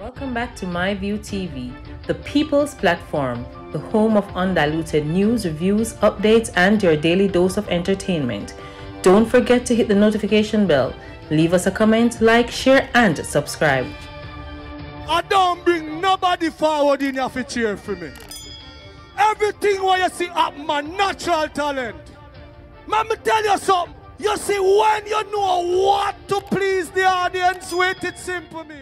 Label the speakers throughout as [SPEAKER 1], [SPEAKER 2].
[SPEAKER 1] Welcome back to MyView TV, the people's platform, the home of undiluted news, reviews, updates, and your daily dose of entertainment. Don't forget to hit the notification bell, leave us a comment, like, share, and subscribe.
[SPEAKER 2] I don't bring nobody forward in your cheer for me. Everything what you see up my natural talent. Man, me tell you something. You see, when you know what to please the audience with, it's simple, me.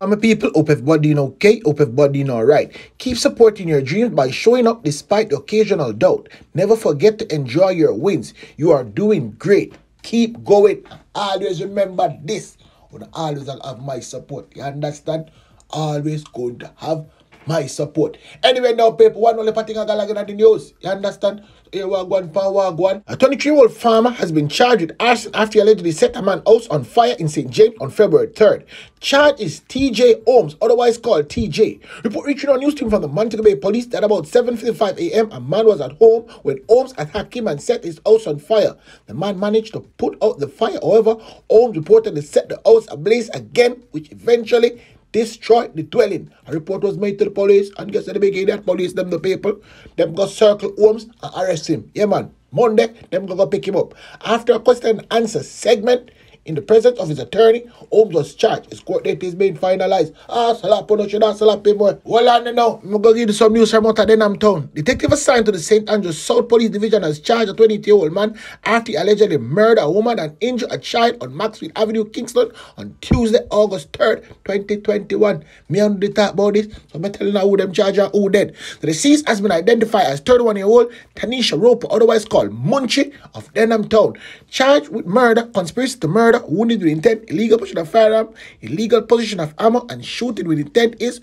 [SPEAKER 3] I'm a people, hope everybody doing okay, hope everybody doing alright. Keep supporting your dreams by showing up despite the occasional doubt. Never forget to enjoy your wins. You are doing great. Keep going. Always remember this. When always have my support. You understand? Always going to have my support. Anyway, now, people, one only thing I got like the news. You understand? One for one. A 23-year-old farmer has been charged with arson after he allegedly set a man's house on fire in St. James on February 3rd. Charge is TJ Holmes, otherwise called TJ. Report reaching our news team from the Montego Bay Police that about 7.55 a.m. a man was at home when Holmes attacked him and set his house on fire. The man managed to put out the fire. However, Holmes reportedly set the house ablaze again, which eventually destroyed the dwelling. A report was made to the police, and guess what the big that police, them the people, them go circle Holmes and arrest him. Yeah, man. Monday, them go, go pick him up. After a question and answer segment, in the presence of his attorney, Holmes was charged. His court date is being finalized. Ah, slap on should I slap him. Well on now. I'm gonna give you some news from out of Denham town. Detective assigned to the St. Andrews South Police Division has charged a 20-year-old man after he allegedly murdered a woman and injured a child on Maxfield Avenue, Kingston on Tuesday, August 3rd, 2021. Me on the talk about this, so I'm telling you who them charge and who dead. The deceased has been identified as 31-year-old Tanisha Roper, otherwise called Munchie of Denham town. Charged with murder, conspiracy to murder, wounded with intent, illegal possession of firearm, illegal possession of ammo, and shooting with intent is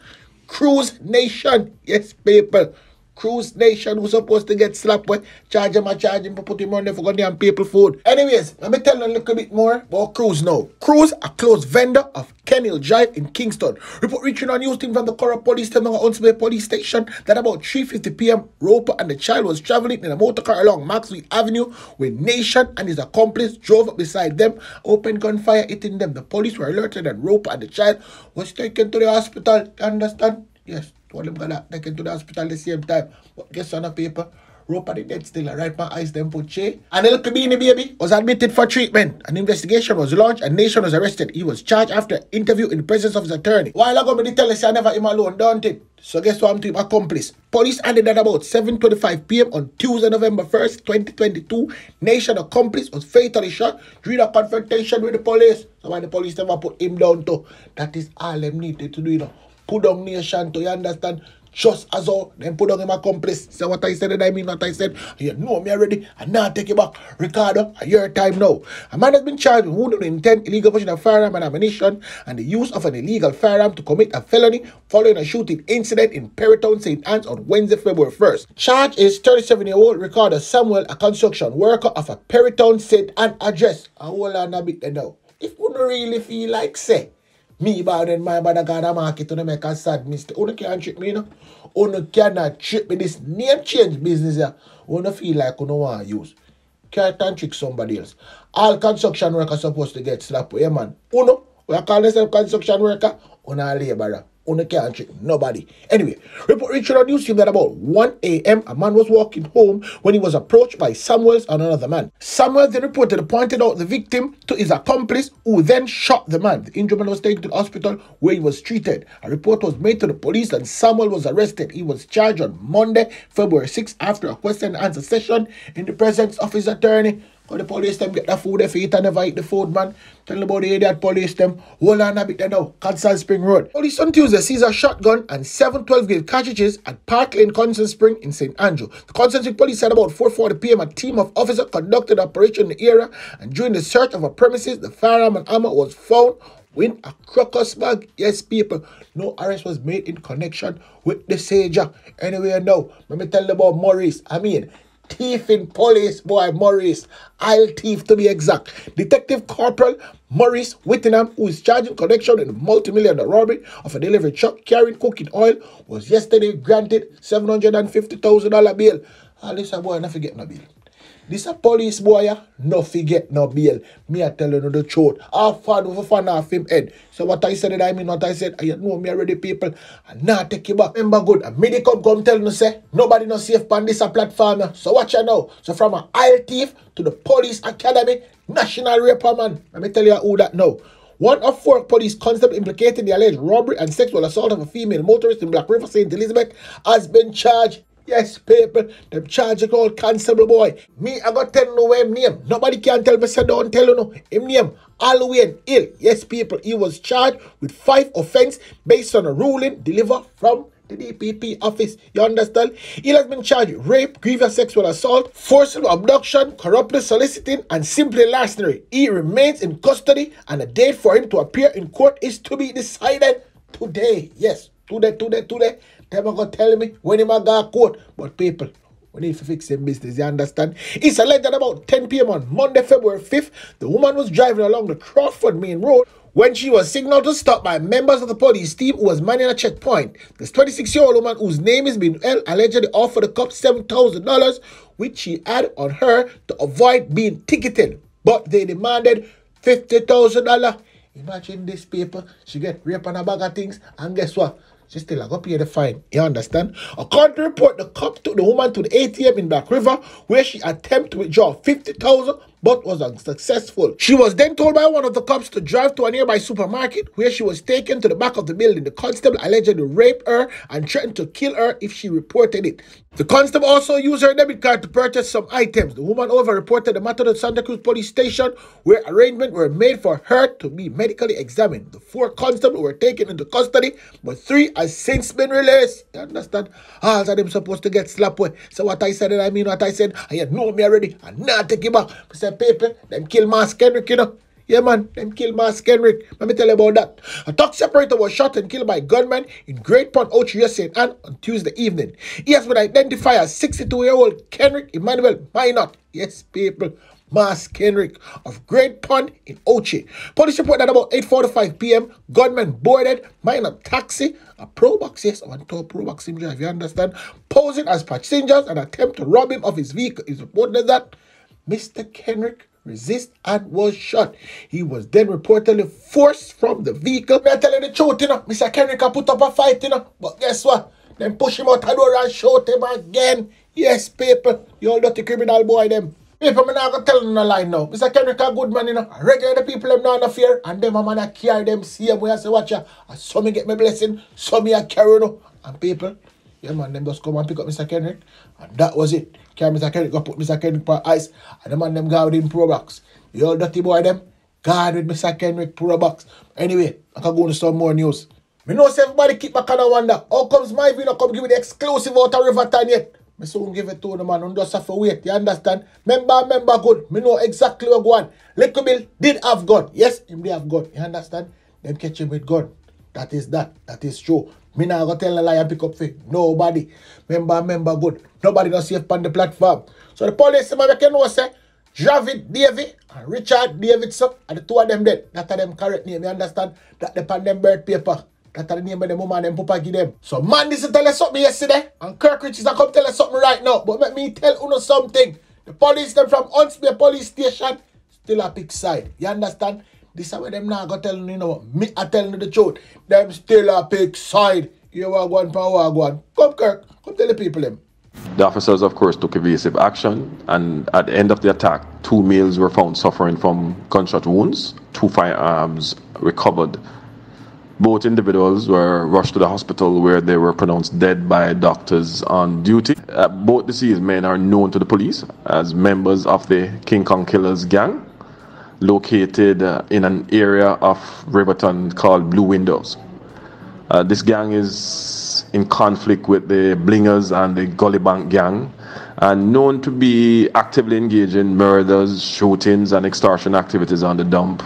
[SPEAKER 3] Cruse Nation. Yes, people. Cruse Nation was supposed to get slapped with. Charge him a charge him for putting money for goddamn people food. Anyways, let me tell you a little bit more about Cruse now. Cruse, a close vendor of Kenhill Drive in Kingston. Report reaching on news team from the Cora Police Station on Hunts Bay Police Station that about 3.50 p.m. Roper and the child was traveling in a motor car along Maxfield Avenue when Nation and his accomplice drove up beside them, opened gunfire hitting them. The police were alerted and Roper and the child was taken to the hospital. You understand? Yes. All them gonna take him to the hospital the same time. But guess on the paper, rope at the dead still. I write my eyes them put Che. And little beanie baby was admitted for treatment. An investigation was launched and Nation was arrested. He was charged after interview in the presence of his attorney. While ago, me tell us I never him alone, don't it? So guess what I'm to him accomplice. Police added at about 7.25 p.m. on Tuesday, November 1st, 2022. Nation accomplice was fatally shot during a confrontation with the police. So when the police never put him down to, that is all them needed to do, you know put down nation to you understand just as all then put down him accomplice. Say what I said and I mean what I said. You know me already. And now take it back. Ricardo, your time now. A man has been charged with wounded intent, illegal possession of firearm and ammunition, and the use of an illegal firearm to commit a felony following a shooting incident in Perrytown, St. Ann's on Wednesday, February 1st. Charge is 37-year-old Ricardo Samuel, a construction worker of a Perrytown St. Anne address. And hold on a bit now. If you don't really feel like say, me bad and my bad God market to make a sad mistake. Uno can't trick me, you know. Uno cannot trick me. This name change business here. Uno feel like uno want to use. Can't trick somebody else. All construction workers supposed to get slapped. Yeah, man. Uno, we call yourself construction worker, uno a laborer. Uno can't trick nobody. Anyway, report on news team that about 1 a.m. a man was walking home when he was approached by Samuels and another man. Samuel then reported pointed out the victim to his accomplice who then shot the man. The injured man was taken to the hospital where he was treated. A report was made to the police and Samuel was arrested. He was charged on Monday, February 6th after a question and answer session in the presence of his attorney. Cause the police them get the food they eat and never eat the food, man. Tell about the idiot police them. Hold on a bit there now. Constant Spring Road. Police on Tuesday seized a shotgun and 712 gauge cartridges at Park Lane Constant Spring in St. Andrew. The Constant Spring police said about 4.40 p.m. a team of officers conducted operation in the area and during the search of a premises, the firearm and ammo was found in a crocus bag. Yes, people, no arrest was made in connection with the seizure. Anyway, now, let me tell you about Maurice. I mean, thieving police boy Maurice, I'll thief to be exact. Detective Corporal Maurice Whittingham, who is charged in connection with a multi-million dollar robbery of a delivery truck carrying cooking oil, was yesterday granted $750,000 bail. Ah, this I boy not forget no bail. This a police boy, no forget no bail. Me I tell you the truth. Half fan a fan off him head. So what I said, I mean what I said. I know me already, people. And now take you back. Remember good. And me they come tell me say nobody no safe on this a platform. So watch you now. So from a aisle thief to the police academy, national raper man. Let me tell you who that now. One of four police constables implicated in the alleged robbery and sexual assault of a female motorist in Black River, St. Elizabeth, has been charged. Yes, people, them charge a called constable boy. Me, I got tell no him name. Nobody can tell me, say don't tell you no. Him name, Halloween Ill. Yes, people, he was charged with five offense based on a ruling delivered from the DPP office. You understand? He has been charged with rape, grievous sexual assault, forcible abduction, corruptly soliciting, and simply larceny. He remains in custody, and a date for him to appear in court is to be decided today. Yes, today, today, today. Them are gonna tell me when him a go court. But people, we need to fix them business, you understand? It's alleged about 10 p.m. on Monday, February 5th, the woman was driving along the Crawford Main Road when she was signaled to stop by members of the police team who was manning a checkpoint. This 26-year-old woman whose name has been held allegedly offered the cop $7,000, which she had on her to avoid being ticketed. But they demanded $50,000. Imagine this paper. She get raped on a bag of things, and guess what? She still a go pay the fine. You understand? According to report, the cop took the woman to the ATM in Black River where she attempted to withdraw 50000 but was unsuccessful. She was then told by one of the cops to drive to a nearby supermarket where she was taken to the back of the building. The constable allegedly raped her and threatened to kill her if she reported it. The constable also used her debit card to purchase some items. The woman over reported the matter to Santa Cruz police station where arrangements were made for her to be medically examined. The four constables were taken into custody, but three has since been released. You understand? All of them supposed to get slapped with. So what I said, and I mean what I said. I had know me already. And now take it back. I said, people, them kill Mask Kenrick, you know. Yeah, man, them kill Mask Kenrick. Let me tell you about that. A taxi operator was shot and killed by gunmen in Great Pond, Ochia St. Ann on Tuesday evening. He has been identified as 62-year-old Kenrick Emmanuel Minot. Yes, people. Mask Kenrick of Great Pond in Ochi. Police report that about 8.45 p.m., gunmen boarded Minot taxi, a Probox, yes, on top Probox him if you understand, posing as passengers and attempt to rob him of his vehicle. It's reported that Mr. Kenrick resist and was shot. He was then reportedly forced from the vehicle. Me tell you the truth, you know. Mr. Kenrick can put up a fight, you know. But guess what? Then push him out the door and shoot him again. Yes, people. You all dirty criminal boy, them. People, me not gonna tell them no lie now. Mr. Kenrick a good man, you know. Regular the people them not no fear. And them a man a carry them same way I say, watch ya. And some me get me blessing, some me a carry, you know. And people, yeah, man, them just come and pick up Mr. Kendrick. And that was it. Carry Mr. Kendrick, go put Mr. Kendrick on ice. And the man, them guard with him Probox. You all dirty boy, them. Guard with Mr. Kendrick Probox. Anyway, I can go into some more news. Me know everybody keep back and I wonder, how comes my video come give me the exclusive out of Riverton yet? Me soon give it to the man, and just have to wait, you understand? Member, member good. Me know exactly what go on. Little Bill did have gun. Yes, him did have gun. You understand? Them catch him with gun. That is that. That is true. Me not gonna tell a lie and pick up fake. Nobody. Member, member good. Nobody not safe on the platform. So the police say, make you say, Javid Davy and Richard Davidson and the two of them dead. That are them correct name. You understand? That the pan them birth paper. That are the name of the woman and papa give them. So man, this is tell us something yesterday. And Kirk Richards come tell us something right now. But let me tell you something. The police them from Hunts Bay police station still a pick side. You understand? This is what them now go tell you know. Me I telling you the truth. Them still a pick side. You are one power one. Come Kirk. Come tell the people them.
[SPEAKER 4] The officers, of course, took evasive action, and at the end of the attack, two males were found suffering from gunshot wounds. Two firearms recovered. Both individuals were rushed to the hospital where they were pronounced dead by doctors on duty. Uh, both deceased men are known to the police as members of the King Kong Killers gang, located uh, in an area of Riverton called Blue Windows. Uh, this gang is in conflict with the Blingers and the Gully Bank gang and known to be actively engaged in murders, shootings, and extortion activities on the dump.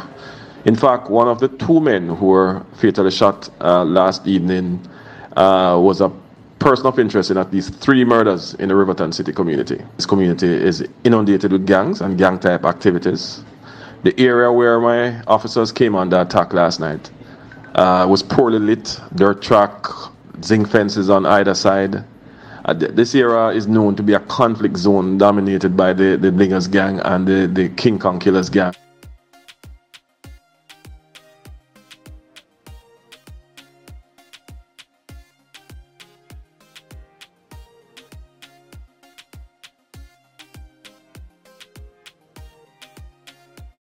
[SPEAKER 4] In fact, one of the two men who were fatally shot uh, last evening uh, was a person of interest in at least three murders in the Riverton City community. This community is inundated with gangs and gang type activities. The area where my officers came under attack last night uh, was poorly lit, dirt track, zinc fences on either side. Uh, this area is known to be a conflict zone dominated by the, the Blingers gang and the, the King Kong Killers gang.